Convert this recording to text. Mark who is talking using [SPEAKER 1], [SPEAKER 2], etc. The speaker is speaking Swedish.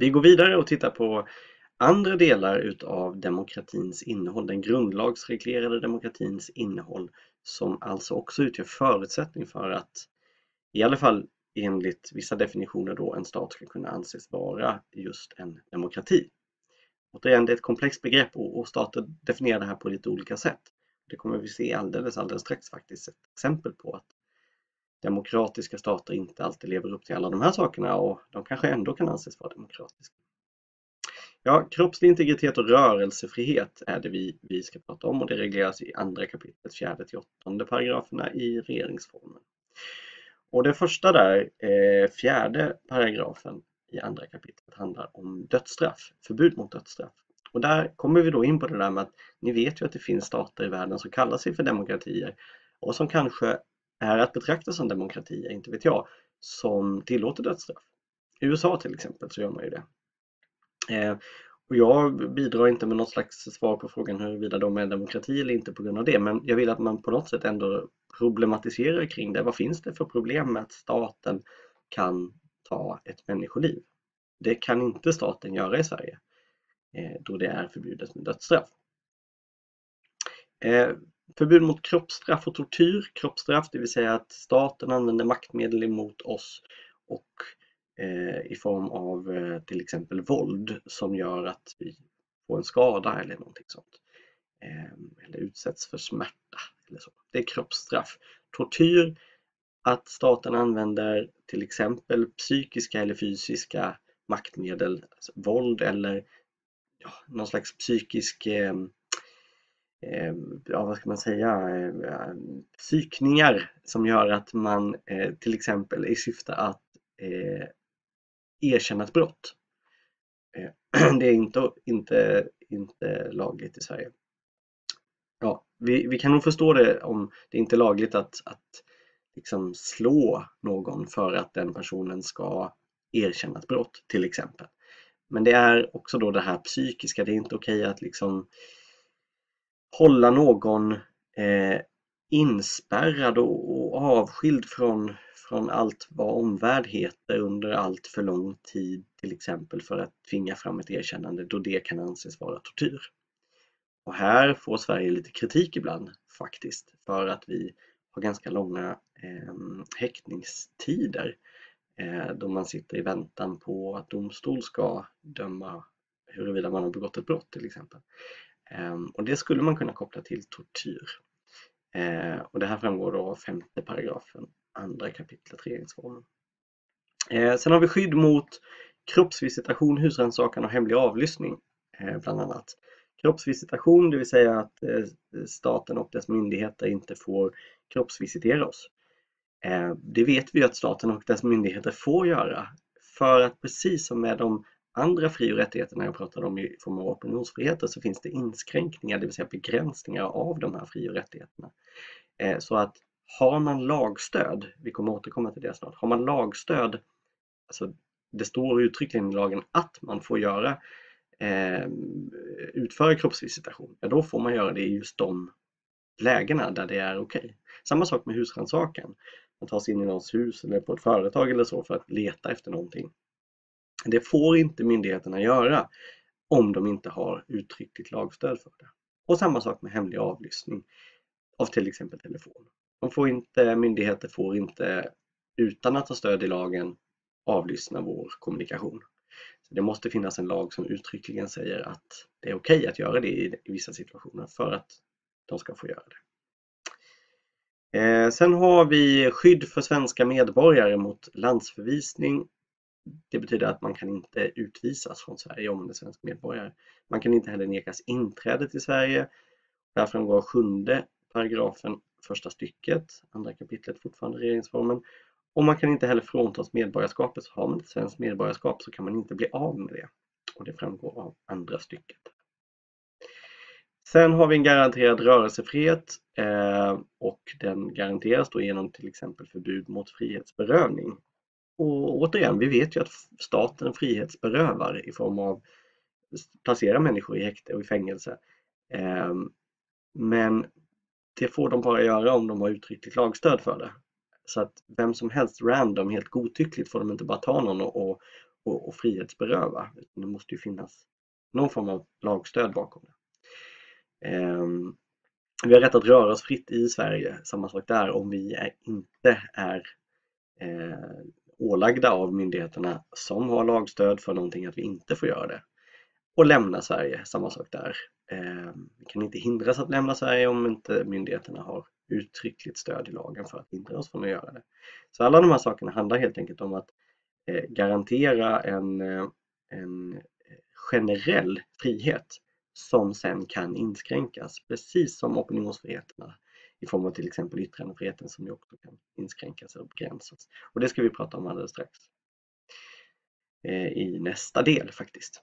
[SPEAKER 1] Vi går vidare och tittar på andra delar utav demokratins innehåll, den grundlagsreglerade demokratins innehåll som alltså också utgör förutsättning för att i alla fall enligt vissa definitioner då en stat ska kunna anses vara just en demokrati. Återigen, det är ett komplext begrepp och stater definierar det här på lite olika sätt. Det kommer vi se alldeles, alldeles strax faktiskt ett exempel på att demokratiska stater inte alltid lever upp till alla de här sakerna och de kanske ändå kan anses vara demokratiska. Ja, kroppslig integritet och rörelsefrihet är det vi, vi ska prata om och det regleras i andra kapitlet, fjärde till åttonde paragraferna i regeringsformen. Och det första där, eh, fjärde paragrafen i andra kapitlet handlar om dödsstraff, förbud mot dödsstraff. Och där kommer vi då in på det där med att ni vet ju att det finns stater i världen som kallar sig för demokratier och som kanske är att betrakta som demokratier, inte vet jag, som tillåter dödsstraff. I USA till exempel så gör man ju det. Eh, och jag bidrar inte med något slags svar på frågan huruvida de är demokrati eller inte på grund av det, men jag vill att man på något sätt ändå problematiserar kring det. Vad finns det för problem med att staten kan ta ett människoliv? Det kan inte staten göra i Sverige eh, då det är förbjudet med dödsstraff. Eh, förbud mot kroppsstraff och tortyr. Kroppsstraff, det vill säga att staten använder maktmedel emot oss och Eh, i form av eh, till exempel våld som gör att vi får en skada eller någonting sånt. Ehm, eller utsätts för smärta. Eller så. Det är kroppsstraff. Tortyr, att staten använder till exempel psykiska eller fysiska maktmedel, alltså våld eller ja, någon slags psykisk eh, Eh, ja, vad ska man säga, eh, psykningar som gör att man eh, till exempel i syfte att eh, erkänna ett brott. Eh, det är inte, inte, inte lagligt i Sverige. Ja, vi, vi kan nog förstå det om det inte är lagligt att, att liksom slå någon för att den personen ska erkänna ett brott till exempel. Men det är också då det här psykiska, det är inte okej att liksom hålla någon eh, inspärrad och, och avskild från, från allt vad omvärld heter under allt för lång tid till exempel för att tvinga fram ett erkännande då det kan anses vara tortyr. Och här får Sverige lite kritik ibland faktiskt för att vi har ganska långa eh, häktningstider eh, då man sitter i väntan på att domstol ska döma huruvida man har begått ett brott till exempel. Ehm, och det skulle man kunna koppla till tortyr. Ehm, och det här framgår då av femte paragrafen, andra kapitlet regeringsformen. Ehm, sen har vi skydd mot kroppsvisitation, husrannsakan och hemlig avlyssning eh, bland annat. Kroppsvisitation, det vill säga att eh, staten och dess myndigheter inte får kroppsvisitera oss. Det vet vi att staten och dess myndigheter får göra för att precis som med de andra fri och rättigheterna jag pratade om i form av opinionsfriheter så finns det inskränkningar, det vill säga begränsningar av de här fri och rättigheterna. Eh, så att har man lagstöd, vi kommer återkomma till det snart, har man lagstöd, alltså det står uttryckligen i lagen att man får göra eh, utföra kroppsvisitation, ja då får man göra det i just de lägena där det är okej. Okay. Samma sak med husrannsakan. Man tar sig in i någons hus eller på ett företag eller så för att leta efter någonting. Det får inte myndigheterna göra om de inte har uttryckligt lagstöd för det. Och samma sak med hemlig avlyssning av till exempel telefon. De får inte, myndigheter får inte utan att ha stöd i lagen avlyssna vår kommunikation. Så Det måste finnas en lag som uttryckligen säger att det är okej okay att göra det i, vissa situationer för att de ska få göra det. Eh, sen har vi skydd för svenska medborgare mot landsförvisning det betyder att man kan inte utvisas från Sverige om man är svensk medborgare. Man kan inte heller nekas inträde till Sverige. Där framgår sjunde paragrafen första stycket, andra kapitlet fortfarande regeringsformen. Och man kan inte heller fråntas medborgarskapet. Så har man ett svenskt medborgarskap så kan man inte bli av med det. Och det framgår av andra stycket. Sen har vi en garanterad rörelsefrihet eh, och den garanteras då genom till exempel förbud mot frihetsberövning. Och återigen, vi vet ju att staten frihetsberövar i form av placera människor i häkte och i fängelse. Ehm, men det får de bara göra om de har uttryckligt lagstöd för det. Så att vem som helst random, helt godtyckligt får de inte bara ta någon och, och, och, och frihetsberöva. Det måste ju finnas någon form av lagstöd bakom det. Ehm, vi har rätt att röra oss fritt i Sverige, samma sak där, om vi inte är eh, ålagda av myndigheterna som har lagstöd för någonting att vi inte får göra det. Och lämna Sverige, samma sak där. Ehm, vi kan inte hindras att lämna Sverige om inte myndigheterna har uttryckligt stöd i lagen för att hindra oss från att göra det. Så alla de här sakerna handlar helt enkelt om att eh, garantera en, eh, en eh, generell frihet som sen kan inskränkas, precis som opinionsfriheterna i form av till exempel yttrandefriheten som ju också kan inskränkas och begränsas. Och det ska vi prata om alldeles strax eh, i nästa del faktiskt.